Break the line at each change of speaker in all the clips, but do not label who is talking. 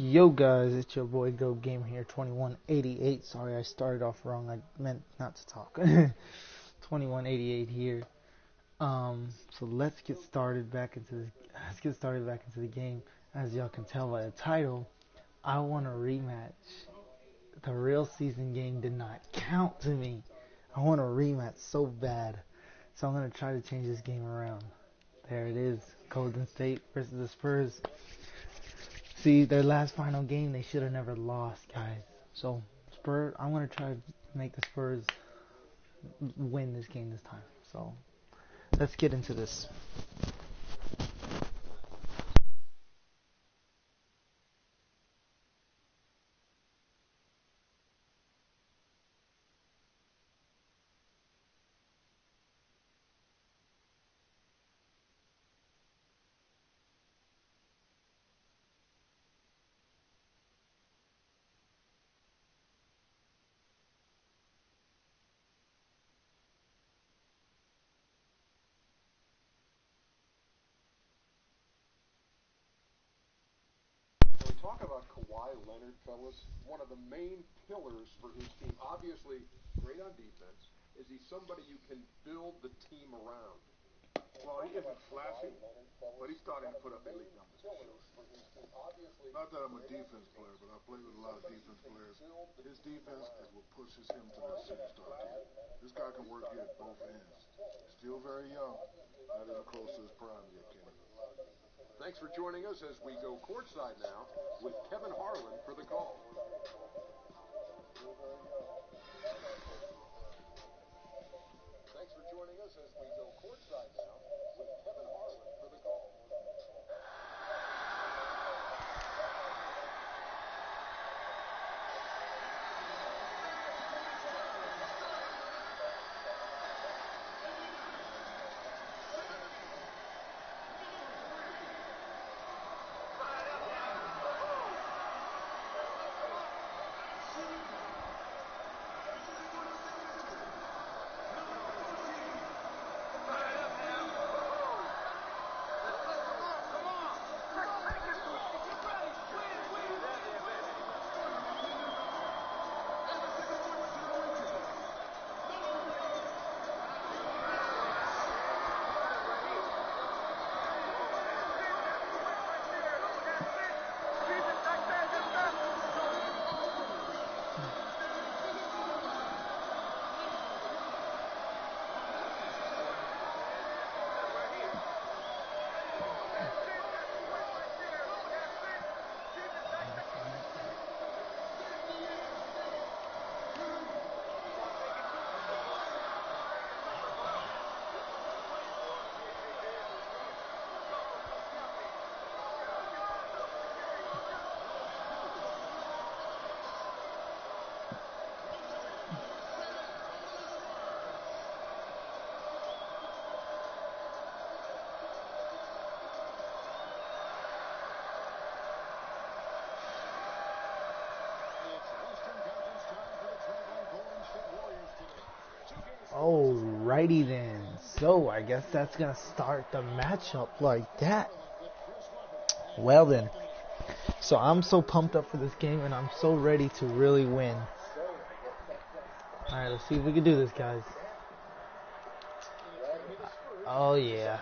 Yo guys, it's your boy Go Game here, 2188. Sorry I started off wrong. I meant not to talk. 2188 here. Um, so let's get started back into the, let's get started back into the game. As y'all can tell by the title, I want a rematch. The real season game did not count to me. I want a rematch so bad. So I'm gonna try to change this game around. There it is. Golden State versus the Spurs. See, their last final game, they should have never lost, guys. So, Spurs, I'm going to try to make the Spurs win this game this time. So, let's get into this.
Talk about Kawhi Leonard, fellas, one of the main pillars for his team, obviously great on defense, is he somebody you can build the team around?
Well, he isn't flashy, but he's starting to put up elite numbers. Not that I'm a defense player, but I play with a lot of defense players. His defense is what pushes him to that superstar team. This guy can work it at both ends. Still very young, not even close to his prime yet, Kenny.
Thanks for joining us as we go courtside now with Kevin Harlan for the call. Thanks for joining us as we go courtside now
Alrighty then. So, I guess that's to start the matchup like that. Well then. So, I'm so pumped up for this game and I'm so ready to really win. Alright, let's see if we can do this, guys. Oh, yeah.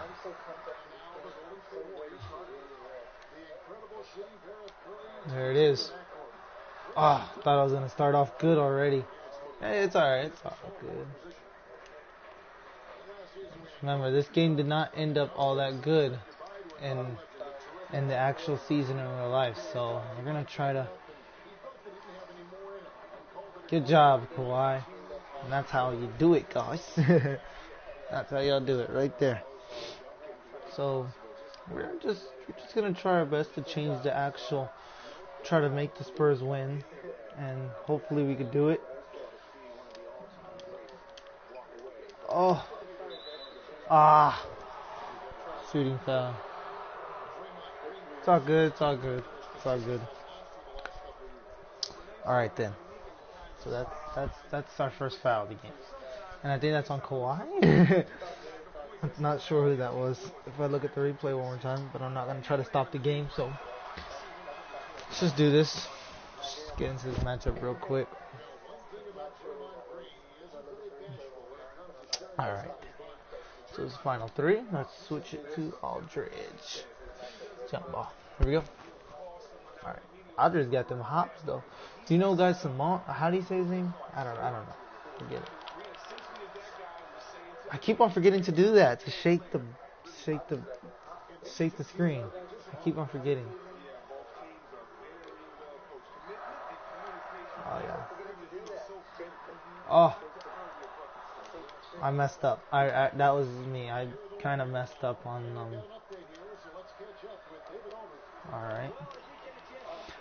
There it is. Ah, oh, thought I was to start off good already. Hey, it's alright. It's all good. Remember, this game did not end up all that good in in the actual season in real life. So we're gonna try to. Good job, Kawhi. And that's how you do it, guys. that's how y'all do it, right there. So we're just we're just gonna try our best to change the actual, try to make the Spurs win, and hopefully we could do it. Oh. Ah. Shooting foul. It's all good. It's all good. It's all good. All right then. So that's that's that's our first foul of the game, and I think that's on Kawhi. I'm not sure who that was. If I look at the replay one more time, but I'm not gonna try to stop the game. So Let's just do this. Just get into this matchup real quick. Alright. So it's final three. Let's switch it to Aldridge. Jump ball. Here we go. Alright. Aldridge got them hops though. Do you know guys Simon how do you say his name? I don't I don't know. Forget it. I keep on forgetting to do that, to shake the shake the shake the screen. I keep on forgetting. Oh yeah. Oh. I messed up. I, I that was me. I kind of messed up on um. All right.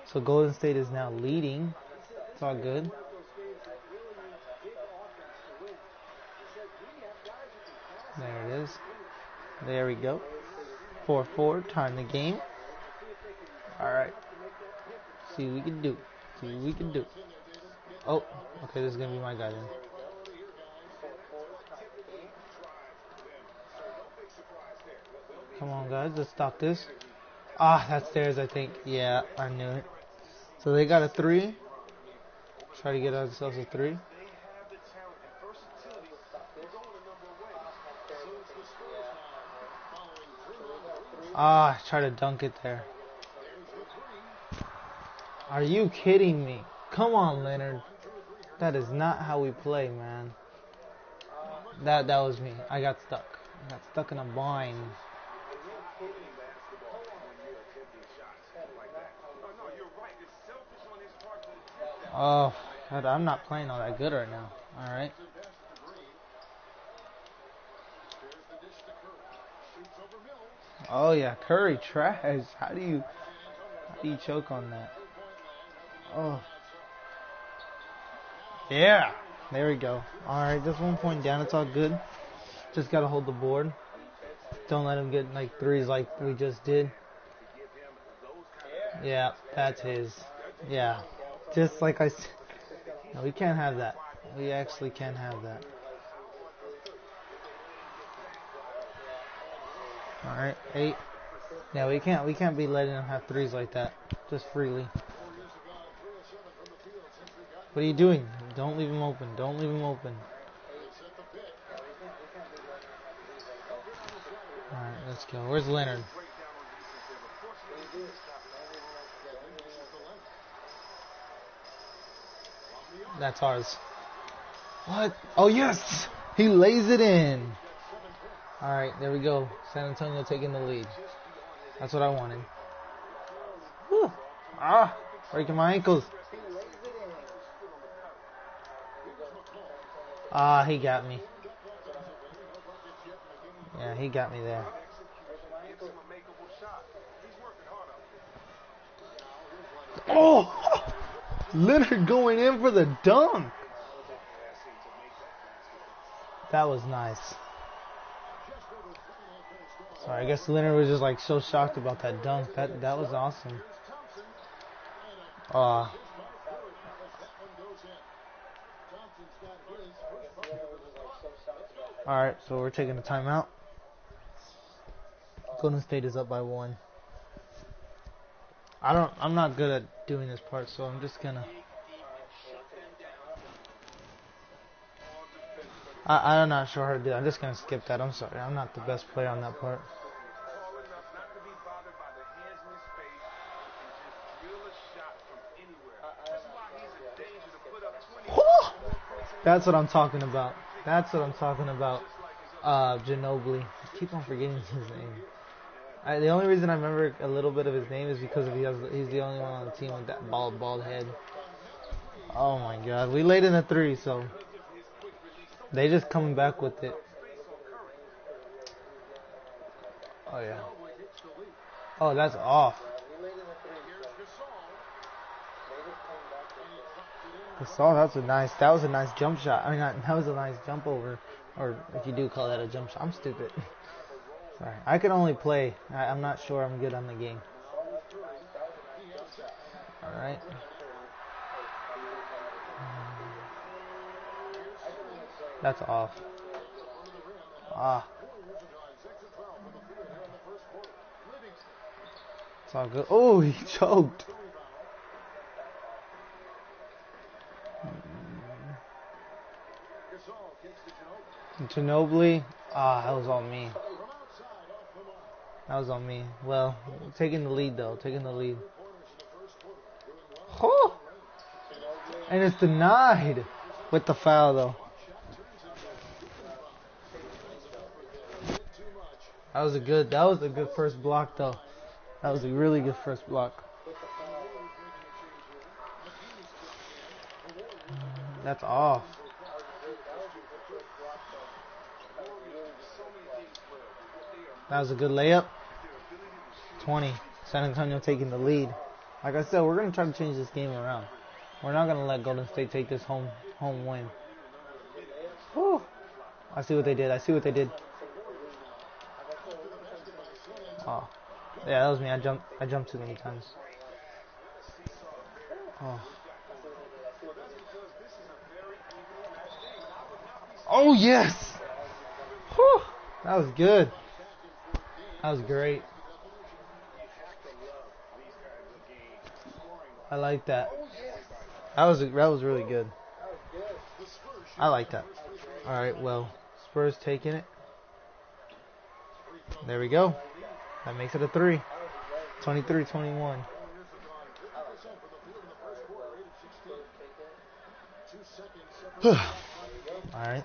So Golden State is now leading. It's all good. There it is. There we go. 4-4, time the game. Alright. See what we can do. See what we can do. Oh, okay, this is to be my guy then. Come on, guys, let's stop this. Ah, that's theirs, I think. Yeah, I knew it. So they got a three. Try to get ourselves a three. Ah, try to dunk it there. Are you kidding me? Come on, Leonard. That is not how we play, man. That that was me. I got stuck. I got stuck in a bind. Oh, I'm not playing all that good right now. All right. Oh yeah, Curry trash. How do you how do you choke on that? Oh. Yeah. There we go. Alright, just one point down, it's all good. Just gotta hold the board. Don't let him get like threes like we just did. Yeah, that's his. Yeah. Just like I said. No, we can't have that. We actually can't have that. All right, eight. Yeah, we can't we can't be letting them have threes like that just freely. What are you doing? Don't leave him open. Don't leave him open. All right, let's go. Where's Leonard? That's ours. What? Oh yes! He lays it in. Alright, there we go. San Antonio taking the lead. That's what I wanted. Whew. Ah! Breaking my ankles. Ah, he got me. Yeah, he got me there. Oh! Leonard going in for the dunk. That was nice. Sorry, I guess Leonard was just like so shocked about that dunk. That that was awesome. Uh Alright, so we're taking a timeout. Golden State is up by one. I don't I'm not good at doing this part, so I'm just gonna I, I'm not sure how to do it. I'm just gonna skip that. I'm sorry. I'm not the best player on that part. That's what I'm talking about. That's what I'm talking about. Uh, Ginobili. I keep on forgetting his name. I, the only reason I remember a little bit of his name is because he has, he's the only one on the team with that bald, bald head. Oh my god. We laid in the three, so they just coming back with it. Oh yeah. Oh, that's off. Gasol, that's a nice. That was a nice jump shot. I mean, that was a nice jump over, or if you do call that a jump shot, I'm stupid. Sorry, I can only play. I, am not sure I'm good on the game. Alright. That's off. Ah. It's all good. Oh, he choked. Ginobili. Ah, that was all me. That was on me. Well, taking the lead though, taking the lead. Oh! And it's denied with the foul though. That was a good. That was a good first block though. That was a really good first block. That's off. That was a good layup. 20. San Antonio taking the lead. Like I said, we're going to try to change this game around. We're not going to let Golden State take this home home win. Whew. I see what they did. I see what they did. Oh. Yeah, that was me. I jumped I jumped too many times. Oh. Oh yes. Whew. That was good. That was great. I like that. That was that was really good. I like that. All right, well, Spurs taking it. There we go. That makes it a 3. 23-21. All right.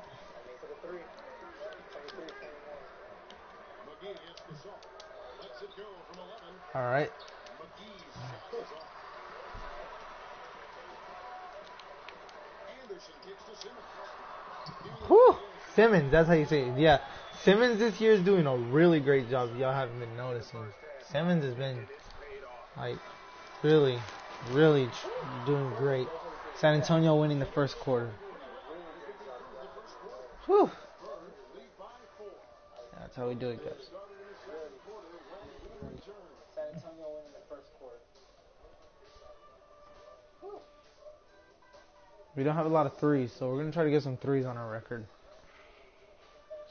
All right. Whew. Simmons, that's how you say it. Yeah. Simmons this year is doing a really great job. Y'all haven't been noticing. Simmons has been like really, really doing great. San Antonio winning the first quarter. Whew. That's how we do it, guys. We don't have a lot of threes, so we're going to try to get some threes on our record.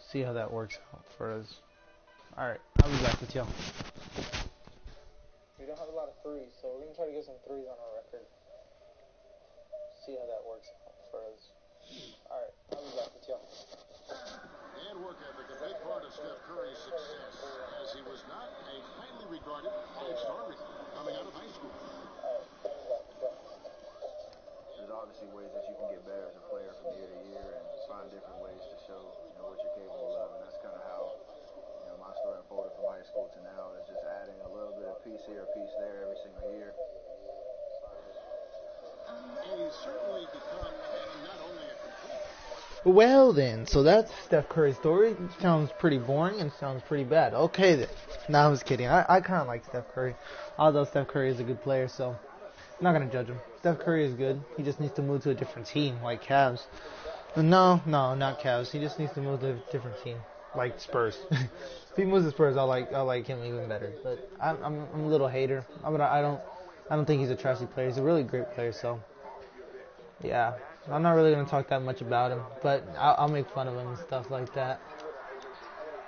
See how that works out for us. Alright, I'll be back with y'all. We don't have a lot of threes, so we're going to try to get some threes on our record. See how that works out for us. Alright, I'll be back with y'all.
And work ethic, a big part of Steph Curry's success, as he was not a highly regarded five-star coming out of high school.
Obviously ways that you can get better as a player from year to year and find different ways to show you know, what you're capable of, and that's kind of how you know my story unfolded from high school to now is just adding a little bit of piece here, a piece there every single year.
And he's certainly become not only a complete
Well then, so that's Steph Curry's story. It sounds pretty boring and sounds pretty bad. Okay then. No, I was kidding. I, I kind of like Steph Curry, although Steph Curry is a good player, so I'm not gonna judge him. Steph Curry is good. He just needs to move to a different team, like Cavs. No, no, not Cavs. He just needs to move to a different team, like Spurs. if he moves to Spurs, I'll like I'll like him even better. But I'm I'm, I'm a little hater. I mean, I don't I don't think he's a trashy player. He's a really great player. So yeah, I'm not really gonna talk that much about him, but I'll, I'll make fun of him and stuff like that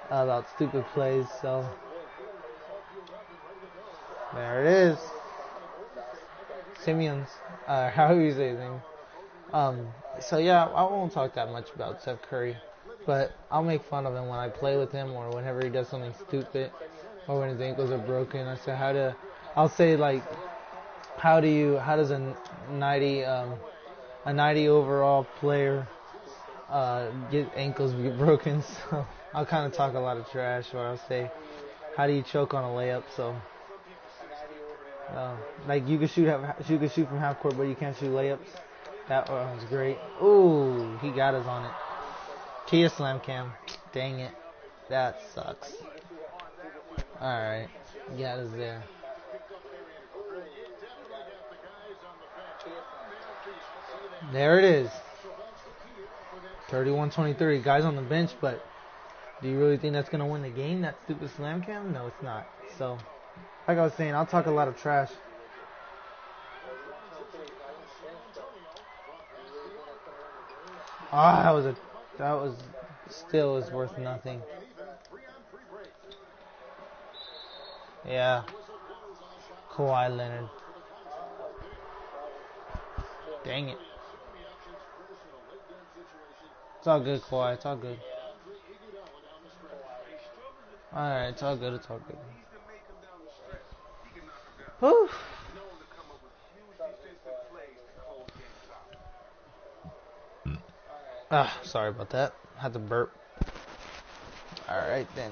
about stupid plays. So there it is. Simeons, uh, how you say. Um, so yeah, I won't talk that much about Steph Curry, but I'll make fun of him when I play with him or whenever he does something stupid or when his ankles are broken. I say how to, I'll say like, how do you, how does a 90, um, a 90 overall player, uh, get ankles get broken? So I'll kind of talk a lot of trash or I'll say, how do you choke on a layup? So. Uh, like you can shoot you can shoot from half court, but you can't shoot layups. That was great. Ooh, he got us on it. Kia slam cam. Dang it, that sucks. All right, got us there. There it is. 31-23. Guys on the bench, but do you really think that's gonna win the game? That stupid slam cam? No, it's not. So like I was saying, I'll talk a lot of trash. Ah, that was a, that was, still is worth nothing. Yeah. Kawhi Leonard. Dang it. It's all good, Kawhi. It's all good. Alright, it's all good. It's all good. Ah, sorry about that. Had to burp. Alright then.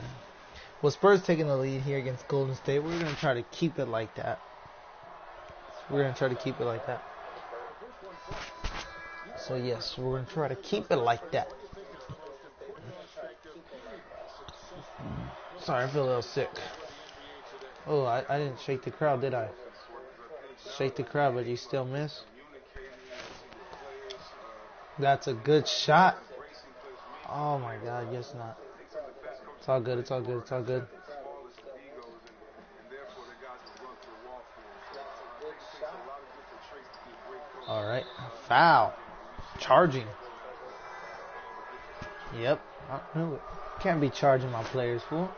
Well, Spurs taking the lead here against Golden State. We're going to try to keep it like that. We're going to try to keep it like that. So, yes, we're going to try to keep it like that. Sorry, I feel a little sick. Oh, I, I didn't shake the crowd, did I? Shake the crowd, but you still miss? That's a good shot. Oh my god, yes not. It's all good, it's all good, it's all good. Alright, foul. Charging. Yep, I knew it. Can't be charging my players, fool.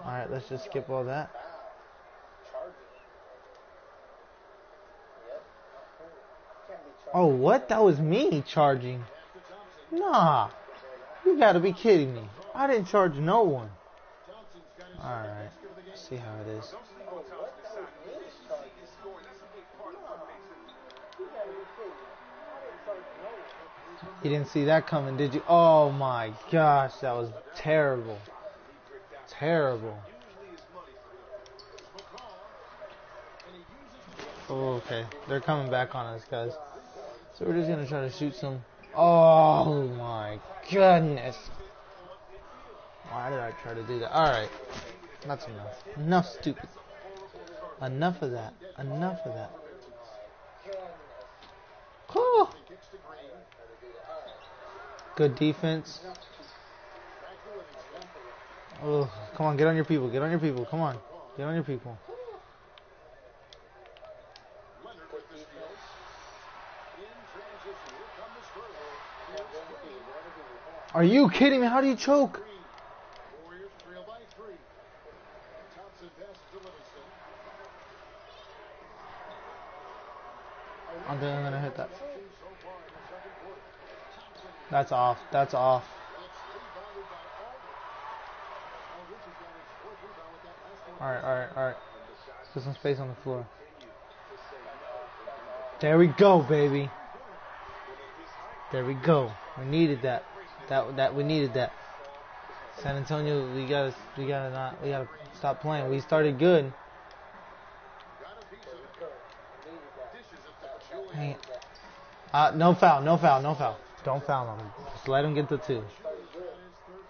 Alright, let's just skip all that. Oh, what? That was me charging. Nah. You gotta be kidding me. I didn't charge no one. Alright. See how it is. You didn't see that coming, did you? Oh my gosh, that was terrible. Terrible. Oh, okay. They're coming back on us, guys. So we're just gonna try to shoot some. Oh my goodness. Why did I try to do that? Alright. That's enough. Enough stupid. Enough of that. Enough of that. Oh. Good defense. Oh, come on, get on your people. Get on your people. Come on. Get on your people. Are you kidding me? How do you choke? I'm gonna hit that. That's off. That's off. Alright, alright, alright. Put some space on the floor. There we go, baby. There we go. We needed that. That that we needed that. San Antonio, we gotta we gotta not we gotta stop playing. We started good. Uh, no foul, no foul, no foul. Don't foul him. Just let him get the two.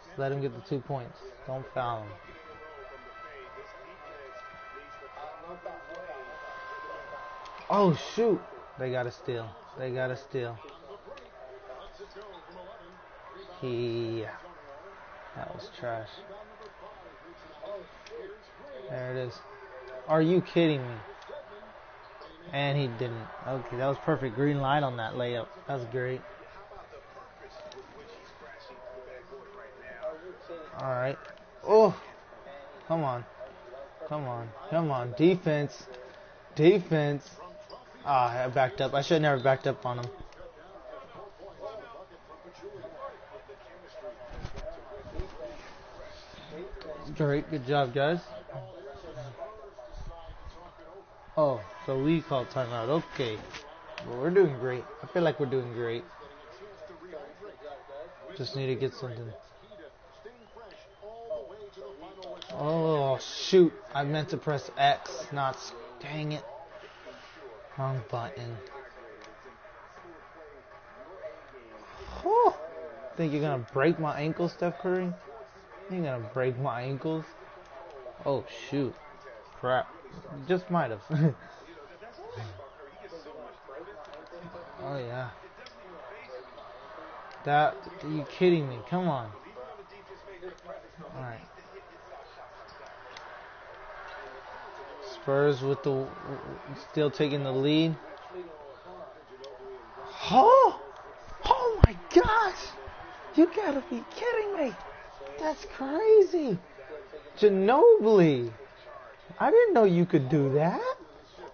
Just let him get the two points. Don't foul him. Oh shoot! They got a steal. They got a steal. Yeah. That was trash. There it is. Are you kidding me? And he didn't. Okay, that was perfect. Green light on that layup. That's great. Alright. Oh! Come on. Come on. Come on. Defense. Defense. Ah, I backed up. I should have never backed up on him. Great. Good job, guys. Oh, so we called timeout. Okay. Well, we're doing great. I feel like we're doing great. Just need to get something. Oh, shoot. I meant to press X, not. Dang it. Wrong button. Oh, think you're gonna break my ankle, Steph Curry? You're gonna break my ankles? Oh, shoot. Crap. Just might have. oh, yeah. That. Are you kidding me? Come on. Alright. Spurs with the still taking the lead. Oh, oh my gosh! You gotta be kidding me! That's crazy. Ginobili. I didn't know you could do that.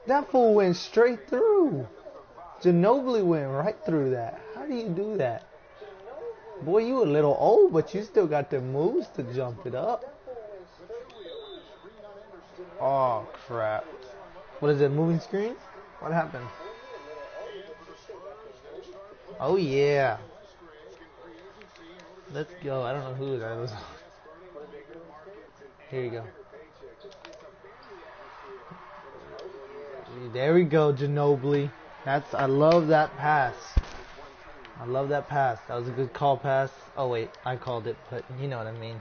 That fool went straight through. Ginobili went right through that. How do you do that? Boy, you a little old, but you still got the moves to jump it up. Oh, crap. What is it, moving screen? What happened? Oh, yeah. Let's go. I don't know who that was. Here you go. There we go, Ginobili. That's I love that pass. I love that pass. That was a good call pass. Oh wait, I called it, but you know what I mean.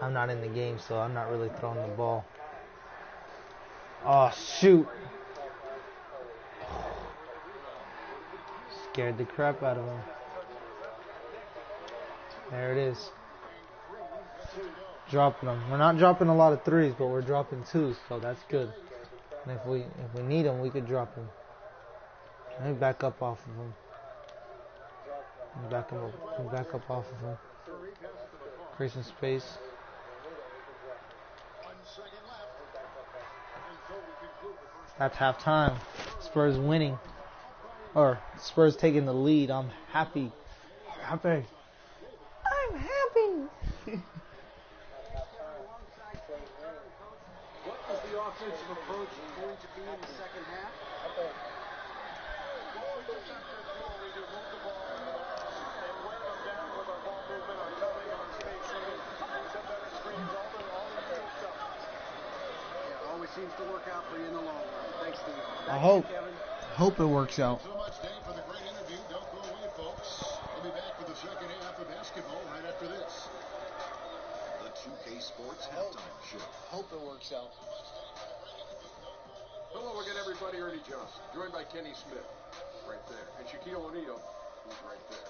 I'm not in the game, so I'm not really throwing the ball. Oh shoot. Scared the crap out of him. There it is. Dropping them. We're not dropping a lot of threes, but we're dropping twos, so that's good. And if we if we need them, we could drop them. Let me back up off of them. Back him up, back up off of him. Create space. That's halftime. Spurs winning. Or Spurs taking the lead. I'm happy. Happy. I'm happy.
What is the offensive approach going to be in the second half? Yeah, always seems to work out for you in the long run. Thanks, Steve. Back
I hope.
Kevin.
Hope it works out.
So much, Dave, for the great interview. Don't go away, folks. We'll be back with the second half of basketball right after this. The 2K Sports Halftime Show.
Hope it works out.
Hello again, everybody. Ernie Johnson, joined by Kenny Smith, right there, and Shaquille O'Neal, who's right there.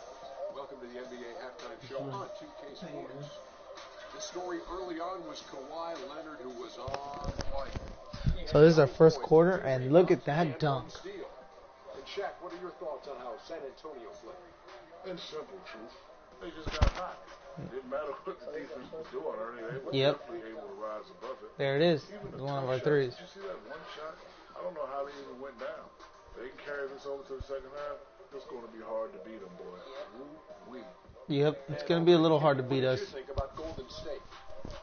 Welcome to the NBA halftime show on 2K Sports. The story early on was Kawhi Leonard, who was on fire.
So this is our first quarter, and look at that dunk.
And Shaq, what are your thoughts on how San Antonio played?
In simple truth, they just got hot. Didn't matter what the defense was doing, Ernie. They were
Yep.
definitely able to rise above it.
There it is.
Even
One of our
shots,
threes.
Did you see that one shot? I don't know how they even went down. They can carry this over to the second half. It's going to be hard to beat them, boy. Woo-wee.
Yep, it's gonna be a little hard to beat
What
us.
did you think about Golden State?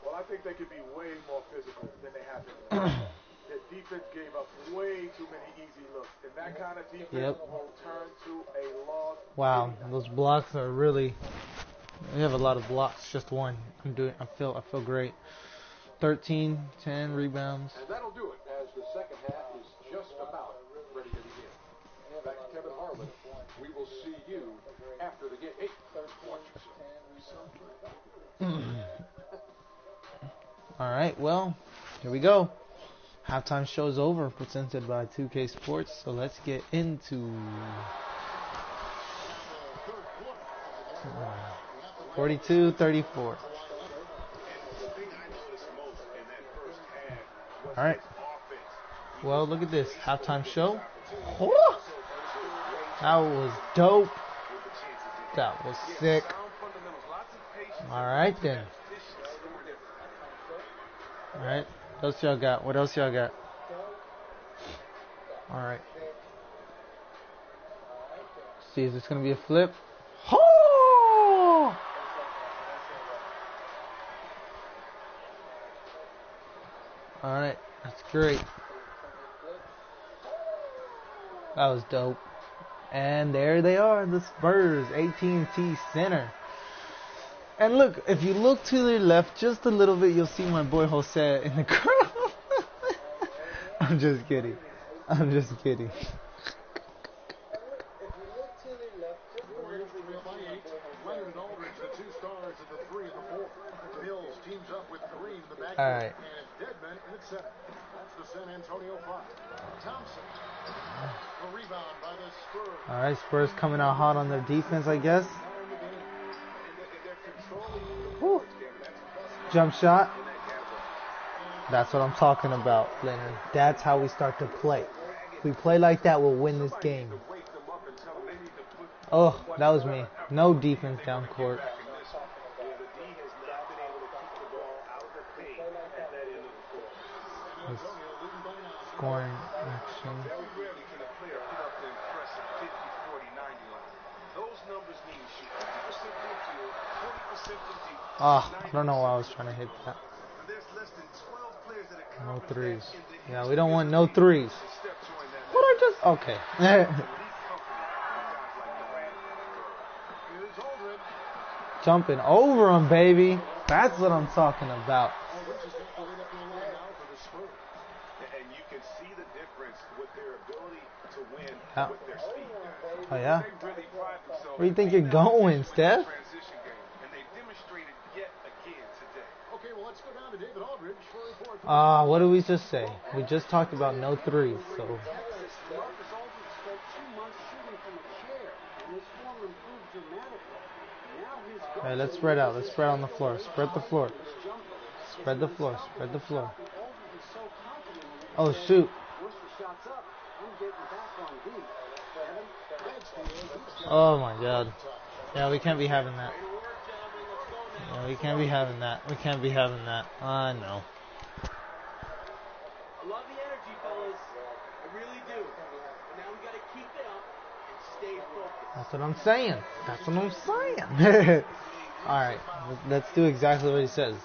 Well, I think they could be way more physical than they have been. Their defense gave up way too many easy looks, and that kind of defense
Yep.
will turn to a loss.
Wow, those blocks are really. We have a lot of blocks. Just one. I'm doing. I feel. I feel great. 13, 10 rebounds.
And that'll do it as the second you after the game. Hey, watch hmm. yourself.
All right. Well, here we go. Halftime show's over. Presented by 2K Sports. So let's get into. 42 34. All right. Well, look at this halftime show. Oh, that was dope. That was sick. All right then. All right. What else y'all got? What else y'all got? All right. See, is this gonna be a flip? Oh! All right, that's great. That was dope. And there they are, the Spurs, AT&T Center. And look, if you look to the left just a little bit, you'll see my boy Jose in the crowd. I'm just kidding. I'm just kidding.
Leonard and Aldridge, the two stars of the three and the four. Mills teams up with Green in the back.
All right.
And Dedmon in center. That's the San Antonio five. Thompson. The rebound by the Spurs.
All right, Spurs coming out hot on their defense, I guess. Jump shot. That's what I'm talking about, Leonard. That's how we start to play. If we play like that, we'll win this game. Oh, that was me. No defense down court. Scoring action.
Very rarely can a player put up the impressive 50, 40, 90 line. Those
numbers mean shoot 50% from the field, 40%
Ah, I don't know why I was trying to hit that.
And there's less than 12 players that
No threes.
that in the
Yeah, we don't want no threes.
Steph
What I just okay.
Elite company with guys like Durant and Bird.
Here's Aldridge.
Jumping over him, baby. That's what I'm talking about.
Aldridge has got the lead up to 11 now
Ah, what did we just say? We just talked about no threes, so Alright, let's spread out. Let's spread on the floor. Spread the floor. Spread the floor. Spread the floor. Oh shoot. Oh my god. Yeah, we can't be having that. Yeah, we can't be having that. We can't be having that. I know.
I love the energy, fellas. I really do. But now we got to keep it up and stay focused.
That's what I'm saying. That's what I'm saying. Alright, let's do exactly what he says.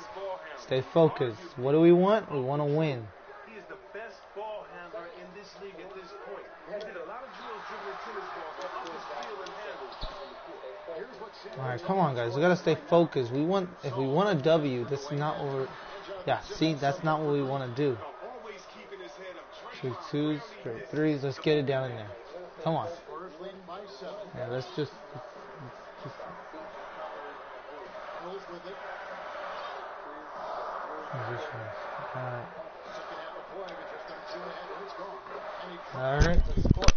Stay focused. What do we want? We want to win.
He is the best ball handler in this league at this point. He did a lot of drills dribbling tennis balls, but up his feel and handles on the court.
Here's what Sam
Alright, come on guys. We gotta stay focused. We want if we want a W, this is not what we're Yeah, see, that's not what we want to do.
Always keeping his head up.
Shoot twos, straight threes, let's get it down in there. Come on.
Spurs leading by seven.
Yeah, let's just
Mills with it.
Alright.
Second half of play, but just under two ahead, and it's gone. And he
Alright.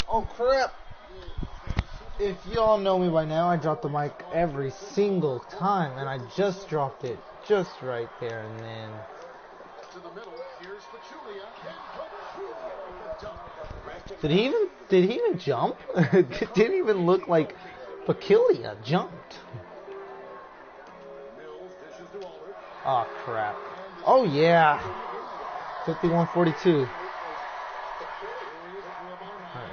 Oh crap! If y'all know me by now, I drop the mic every single time, and I just dropped it just right there, and then
to the middle. Here's Pachulia. And Pachulia with the dunk.
did he even did he even jump? it didn't even look like Pakilia jumped. Oh crap! Oh yeah, 51-42.
Here is Ramon.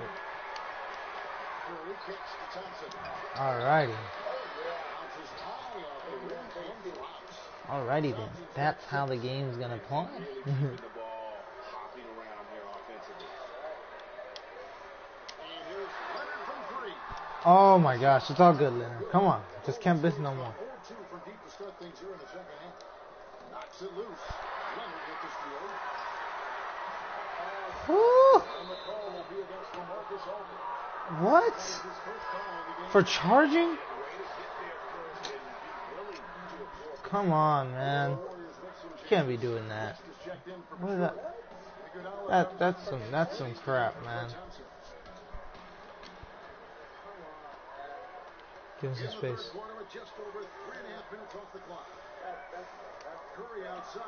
Curry kicks to Thompson.
Alrighty,
Bounces high off the rim and drops.
alrighty then. That's how the game's gonna play.
the ball hopping around here offensively.
And here's Leonard from three.
Oh my gosh, it's all good, Leonard. Come on, just can't miss no more.
4-2 from deep to start things here in the second half. Knocks it loose. Leonard with the steal.
Woo! What? For charging? Come on, man. You can't be doing that. What is that? That that's some that's some crap, man.
Thompson.
Give him some
In the
space.
third quarter with just over three and a half minutes off the clock. Curry outside.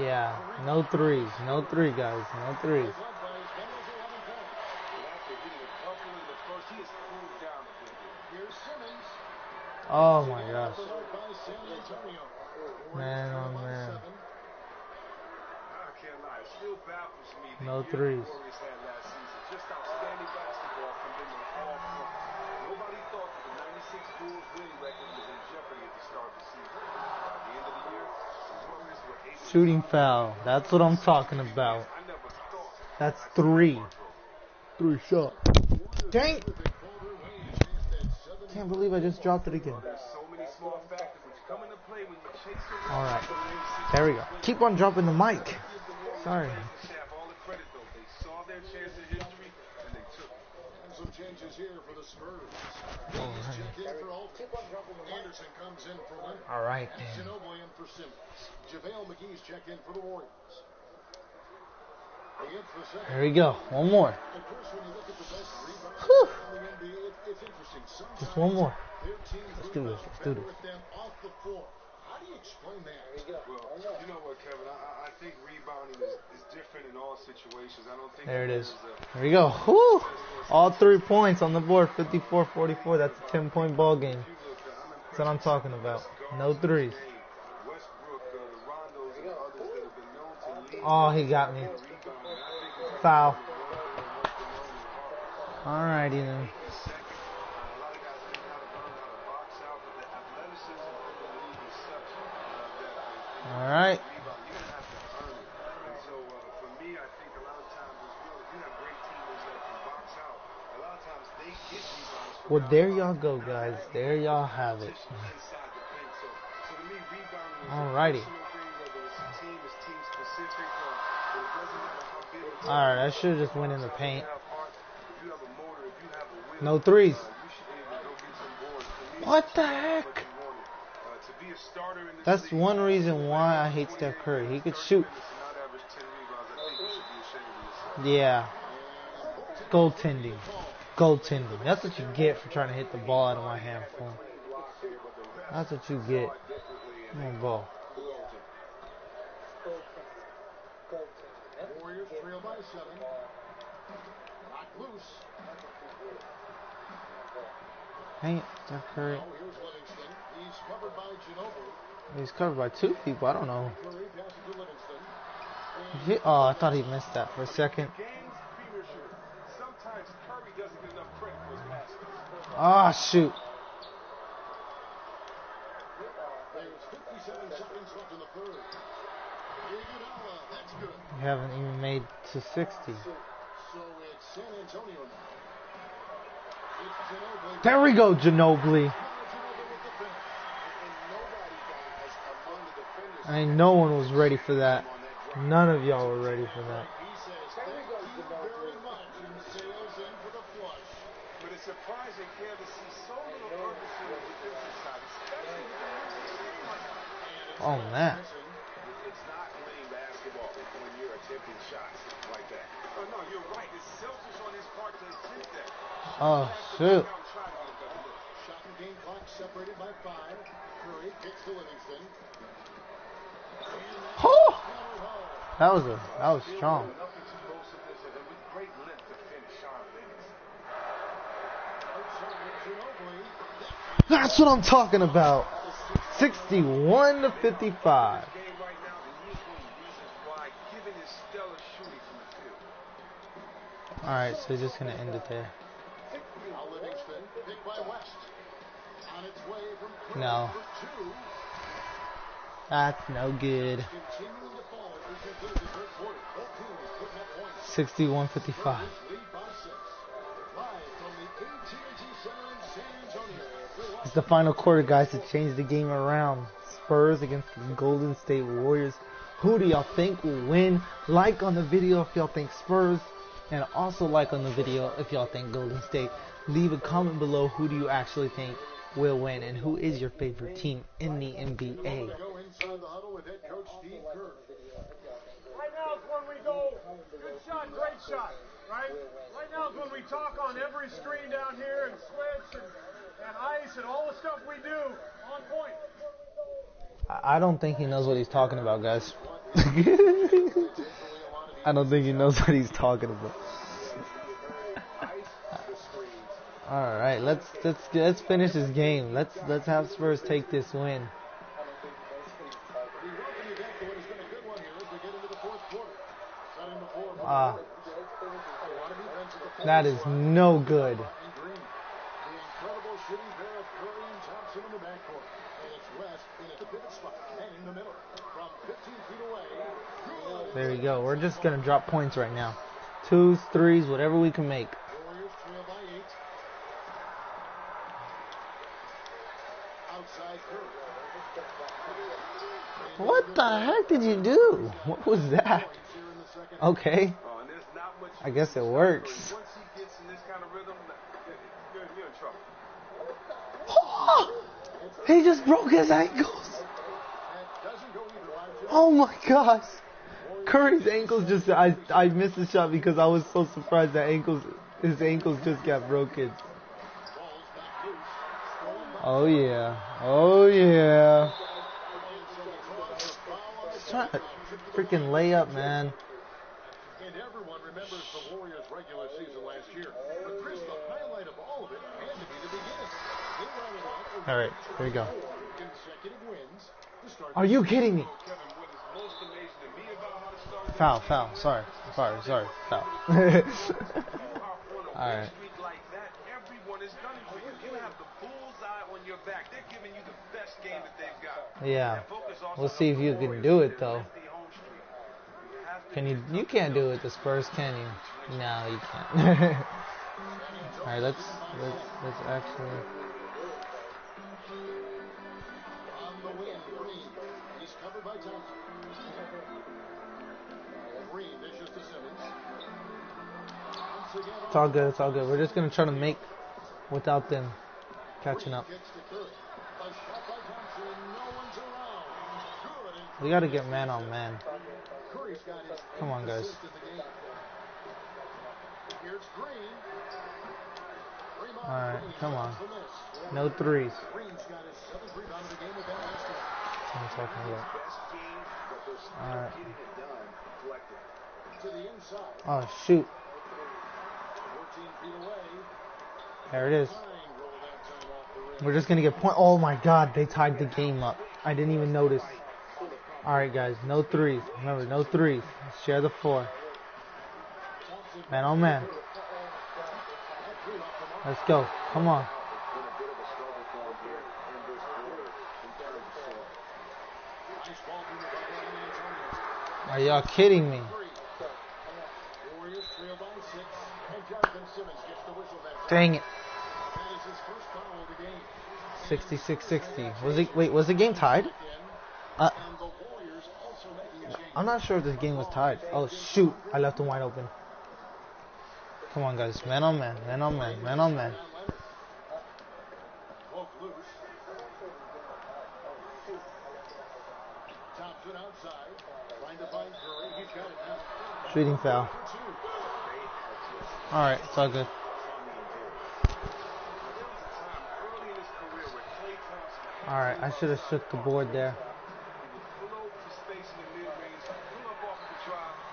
Yeah, no threes, no three guys, no threes.
Led by his Bengals 11 points.
After hitting a couple in the first, he has cooled down a bit here.
Here's Simmons.
Oh my gosh,
Followed by San Antonio.
man, oh man.
I can't lie, it still baffles me the
No
year
threes.
the Warriors had last season. Just outstanding basketball from them on all fronts. Nobody thought that the 96 Bulls winning record was in jeopardy at the start of the season. By the end of the year, the Warriors were able to
Shooting foul. That's what I'm talking about.
I never thought
That's three. Three shot. Dang! Can't believe I just dropped it again.
there's so many small factors which come into play when you chase a
All right, there we go. Keep on dropping the mic. Sorry.
staff all the credit though. They saw their chance in history and they took it.
And some changes here for the Spurs.
All
He's
right.
checked in for Aldridge. Anderson comes in for Leonard.
All right then.
Ginobili in for Simmons. JaVale McGee's checked in for the Warriors. Against the second.
There we go. One more.
And Chris, when you look at the best rebounders
Whew.
in the NBA, it, it's interesting. Sometimes
Just one more. Let's do this. Let's do this.
with them off the floor. How do you explain that?
Well, you know what, Kevin? I, I- I think rebounding is, is different in all situations. I don't think
There it
that
is.
there's a-
There we go. Whew. All three points on the board. 54-44. That's a 10 point ball game. That's what I'm talking about. No threes. Oh, he got me. Foul.
Alrighty
then.
Alright.
Well, there y'all go, guys. There y'all have it. Alrighty. Alright, I should just went in the paint. No threes. What the heck? That's one reason why I hate Steph Curry. He could shoot. Yeah. Goaltending. Goaltending. That's what you get for trying to hit the ball out of my hand for him. That's what you get. Come on, ball.
Warriors trail by seven. Knocked loose.
Dang it, Steph oh, Curry.
Now here's Livingston. He's covered by Ginobili.
He's covered by two people. I don't know.
Curry passes to Livingston.
He- oh, I thought he missed that for a second.
Sometimes Curry doesn't get enough credit for his passes.
Ah, shoot.
There's 57 seconds left in the third. Iguodala, that's good.
We haven't even made to 60.
So it's San Antonio now. It's
There we go, Ginobili. I mean, no one was ready for that. None of y'all were ready for that.
He says, thank you very much, and sails in for the flush.
But it's surprising here to see so little urgency on the defensive side, especially with the losing game like that.
Oh, man.
It's not winning basketball when you're shots like that. Oh, no, you're right. It's selfish on his part to attempt that.
Oh, shoot.
Now try to get a better look.
Shot and game clock separated by five. Curry kicks to Livingston.
Oh, that was a that was strong.
Enough explosiveness and with great length to finish Shaun Livingston.
Outside Ginobili.
That's what I'm talking about. 61 to 55.
Lead so six. Live from the AT&T Center in San Antonio. We're
It's the final quarter, guys, to change the game around. Spurs against the Golden State Warriors. Who do y'all think will win? Like on the video if y'all think Spurs, and also like on the video if y'all think Golden State. Leave a comment below who do you actually think will win and who is your favorite team in the NBA.
to go inside the huddle with head coach Steve Kerr.
Right now is when we go, good shot, great shot, right? Right now is when we talk on every screen down here and switch and, and ice and all the stuff we do on point.
I I don't think he knows what he's talking about, guys. I don't think he knows what he's talking about. All right, let's let's let's finish this game. Let's let's have Spurs take this win.
We welcome you back to what has been a good one here as we get into the fourth quarter. Setting the floor. for
Ah,
the lot of defense at the
that is no good.
in green. The incredible shooting pair of Curry and Thompson in the backcourt. And it's West in at the pivot spot, manning the middle. From 15 feet away,
We're just gonna drop points right now. Twos, threes, whatever we can make.
Warriors trail by eight. Outside
What the heck did you do? What was that?
Points here in the second.
Okay,
Oh, and there's not much
I guess it works.
Once he gets in this kind of rhythm, you're, you're in trouble.
He just broke his ankles.
That doesn't go either way.
Oh my gosh. Curry's ankles just I I missed the shot because I was so surprised that ankles his ankles just got broken.
Balls back loose. Stolen by
Oh yeah. Oh yeah.
and so the foul on the
Just trying to freaking lay up, man.
And everyone remembers the Warriors' regular season last year. But Chris, the highlight of all of it had to be the beginning.
All right, here we go.
consecutive wins to start
Are you kidding me?
Kevin, what is most amazing to me about how the Stars
Foul, foul. Sorry. Sorry, sorry. Foul.
you are on a
All right.
streak like that, everyone is gunning for you. You have the bullseye on your back. They're giving you the best game that they've got.
Yeah.
And focus also
We'll see if you can do it though.
lengthy home streak. You
Can you? You can't do it with the Spurs, can you? No, you can't. All right, let's let's let's actually. It's all good. It's all good. We're just gonna try to make without them catching up. We gotta get man on man. Come on, guys.
assist in the game. Here's Green.
All right, come on. No threes. I'm talking about.
Best game, but they're still
All right.
getting it done collectively.
To the inside.
Oh shoot!
14 feet away.
There it is. We're just gonna get point. Oh my God! They tied the game up. I didn't even notice. All right, guys. No threes. Remember, no threes. Share the floor. Man oh man. Let's go. Come on. Are y'all kidding me?
The game.
66-60. Was it? Wait, was the game tied? Uh,
And the Warriors also making a change.
I'm not sure if this game was tied. Oh shoot! I left them wide open. Come on, guys. Man on man. Man on man. Man on man.
Poke loose.
Klay Thompson
All right, I should have shook the board there.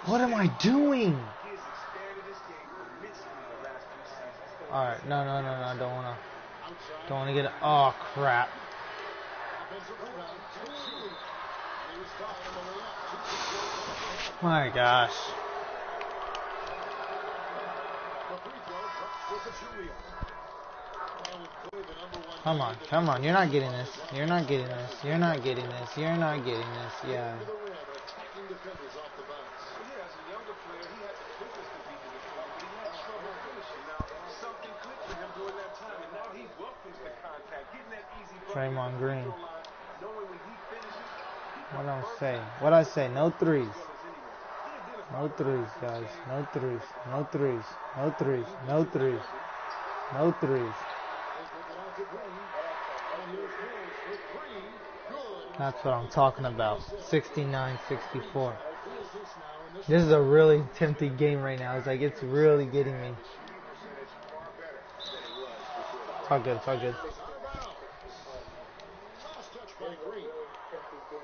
What am I doing?
He has expanded his game immensely in the last few seasons.
All right, no, no, no, no. I don't wanna. Don't wanna get it. Oh crap!
My rebound. Two. He was fouled on the way up. Two six
My gosh.
The free throw drops for Pachulia. And with Curry the number one
Come on, come on. You're not getting this. You're not getting this. You're not getting this. You're not getting this. Yeah. Draymond Green. What I'm saying? What I say? No threes. No threes, guys. No threes. No threes. No threes. No threes. No threes. That's what I'm talking about. 69-64.
How cool is this
is a really tempting game right now. It's like it's really getting me. It's all good. It's all good.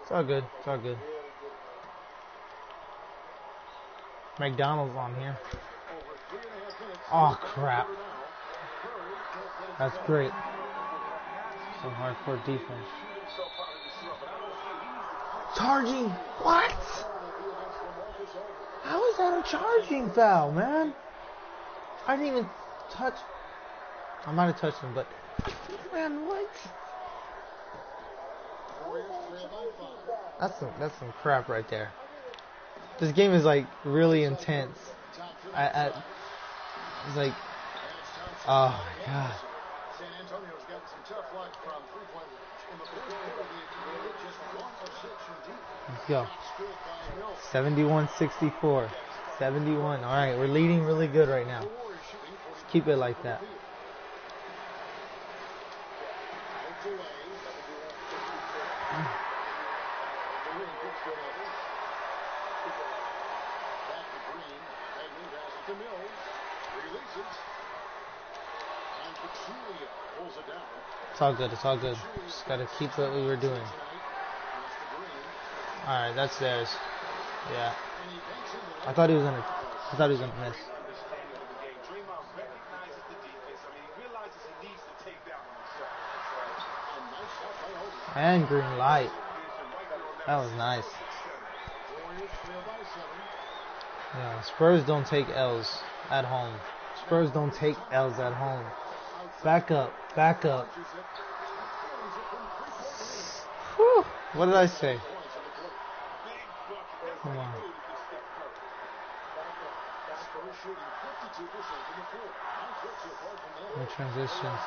It's all good. It's all good. McDonald's on here. Oh crap. That's great. Some hardcore defense. Charging? What? How is that a charging foul, man? I didn't even touch. I might have touched him, but man, what? That's some that's some crap right there. This game is like really intense. I, I it's like, oh my god. Let's go.
Shots good by Mills.
71-64. 71. All right, we're leading really good right now.
40
Keep it like that. Mm.
Out to Way. Green gets it over. Back to Green. Bagley has it to Mills. Releases. And Pachulia pulls it down.
It's all good. It's all good. Just gotta keep what we were doing. All right, that's theirs. Yeah. I thought he was gonna. I thought he was gonna miss. And green light.
That
was nice. Yeah. Spurs don't take L's at home. Spurs don't take L's at home. Back up. Back up.
Punches it. Spins it from three-point range.
Whew. What did I say?
Points in the quarter.
big bucket. That's
Come on.
you do it with Steph Curry.
Spurs shooting from the floor. Nine tricks so far from there.
Transitions.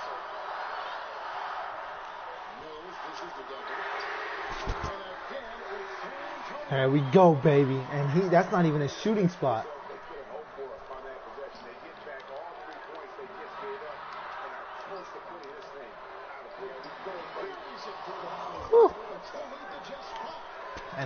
Mills dishes to Duncan. And again, it's San Antonio.
There we go, baby. And he that's not even a shooting spot.
They could have hoped for on that possession. They get back all three points they just gave up and are close to putting this thing out of play.
Brings it to the floor.
Whew.
They lead the Jets five.
And that's it.
Doing this since back in the day, since back in college. Curry's one of the most clutch performers we have, really in any sport.
There's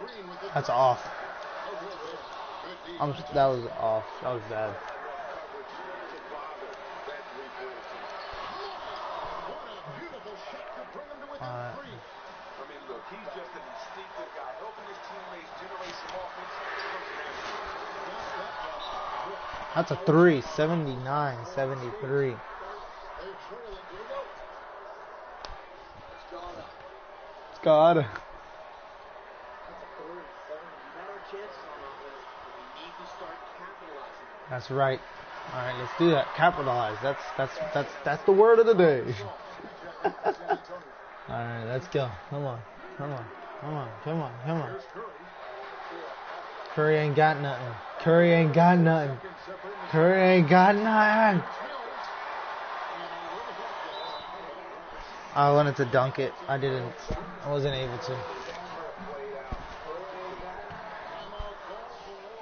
Green with the
That's off.
Good D.
I'm that was off. That was bad.
What a beautiful shot to bring him to within
Alright.
three.
I mean, look, he's just an instinctive guy, helping his teammates generate some offense.
That's a three. 79, 73.
They're trailing. Here we go.
God.
That's a third, seven. You got our chances on offense, but we need to start capitalizing. on it.
That's right. All right, let's do that. Capitalize. That's that's that's that's the word of the day. All right, let's go. Come on, come on, come on, come on, come on.
Curry
ain't got nothing. Curry ain't got nothing. Curry ain't got nothing. I wanted to dunk it. I didn't. I wasn't able to.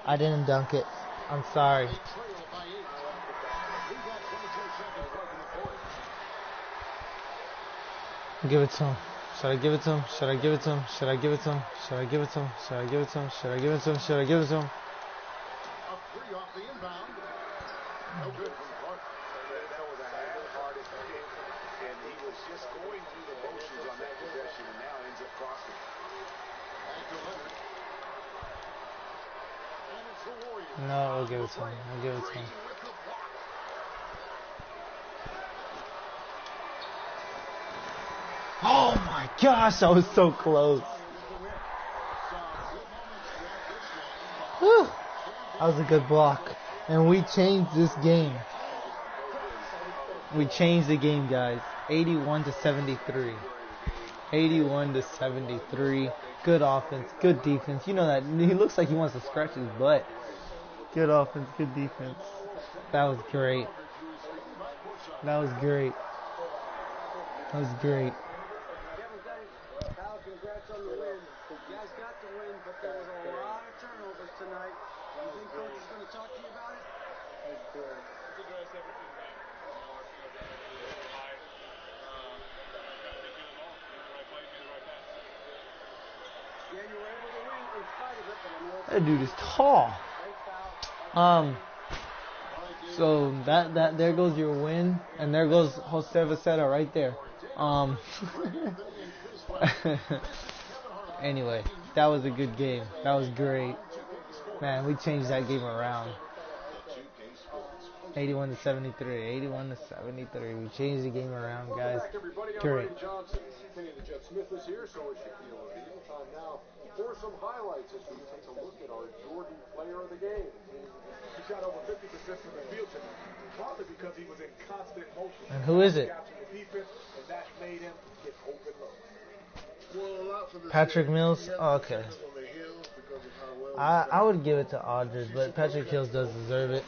I didn't dunk it. I'm sorry.
Trail by eight. We got 22 seconds left in the fourth.
Give it to him. Should I give it to him? Should I give it to him? Should I give it to him? Should I give it to him? Should I give it to him? Should I give it to him? Should I give it to him?
A three off the inbound. No good from Clark.
That was a half-hearted pick, and he was just going through the motions on that possession, and now ends up costing. him.
Back to Leonard. And it's the Warriors.
No, I'll give it to him. I'll give it to him. Oh my gosh, I was so close. Whew. That was a good block. And we changed this game. We changed the game, guys. 81 to 73. 81 to 73. Good offense, good defense. You know that he looks like he wants to scratch his butt. Good offense, good defense. That was great. That was great. That was great.
Kevin, thanks. Kyle, congrats on the win. You guys got the win, but there was a lot of turnovers tonight. Do you think coach is going to talk to you about it? Yeah, you were able to win in spite of it, but I know
That dude is tall. Um. So that that there goes your win, and there goes Jose Vacetta right there. Um. anyway, that was a good game. That was great. Man, we changed that game around. 81 to 73. 81 to 73. We changed the game around, guys.
Back, everybody. I'm
Great.
Johnson. Kenny the Jet Smith is here, so is Shaquille O'Neal. Time now for some highlights as we take a look at our Jordan player of the game.
He shot over 50% from the field tonight, partly because he was in constant motion.
And who is it?
Capturing the defense, and that made him get open.
Well, a lot for the
Patrick Mills? Oh, okay.
focus on the Hills because of how well
I, I would give it to Aldridge, but Patrick Mills does deserve it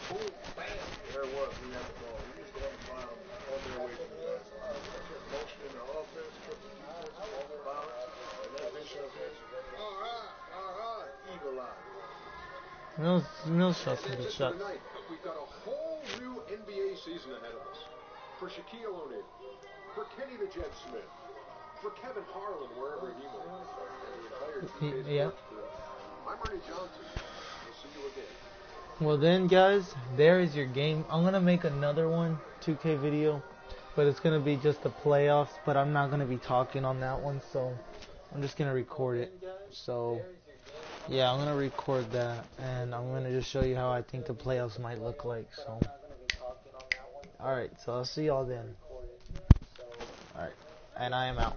Mills Mills shot some good
That's it
shots.
tonight. We've got a whole new NBA season ahead of us. For Shaquille O'Neal, for Kenny the Jet Smith, for Kevin Harlan, wherever he may be, and the entire
He- yeah.
I'm Ernie Johnson. We'll see you again.
Well then, guys, there is your game. I'm gonna make another one, 2K video, but it's gonna be just the playoffs. But I'm not gonna be talking on that one, so I'm just gonna record it. So yeah, I'm gonna record that, and I'm gonna just show you how I think the playoffs might look like. So all right, so I'll see y'all then. All right, and I am out.